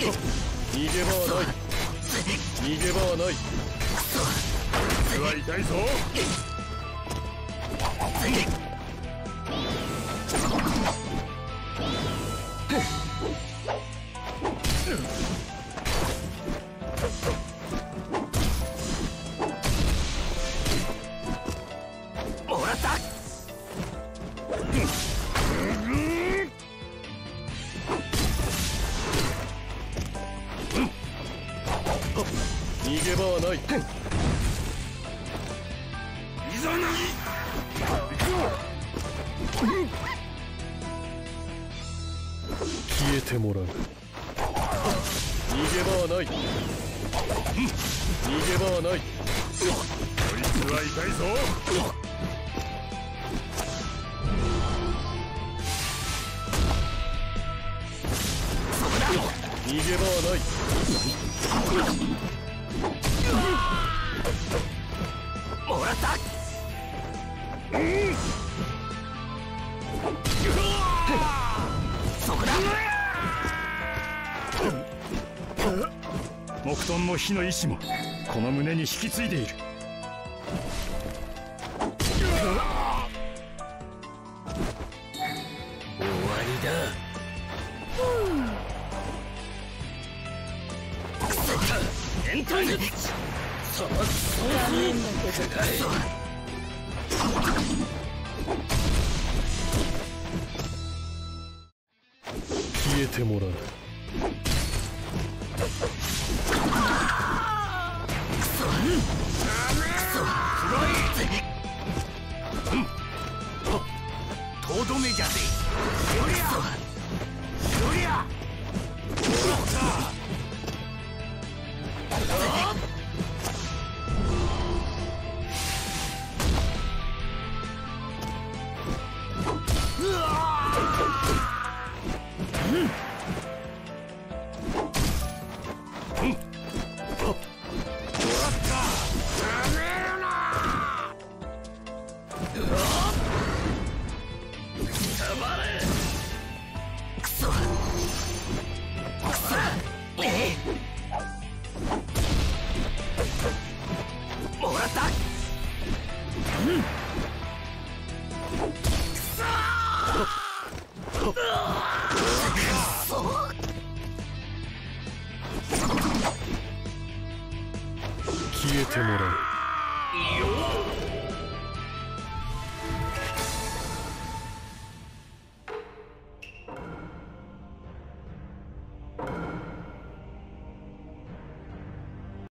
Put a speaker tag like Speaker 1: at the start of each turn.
Speaker 1: 逃げ場はない逃げ場はない
Speaker 2: 僕は痛いぞ
Speaker 1: 逃げ場はない。
Speaker 2: いざな。
Speaker 1: 消えてもらう逃げ場はない逃げ場はない。
Speaker 2: こいつは痛いぞ。
Speaker 1: 逃げ場はない
Speaker 3: もらった。そこだ
Speaker 2: 木遁も火の意志もこの胸に引き継いでいる。
Speaker 3: 終わりだ。エントリーそのそう
Speaker 4: 残念だけど
Speaker 1: 消えてもらう。
Speaker 3: とどめじゃぜよりゃよりゃ
Speaker 1: 消えてもらう。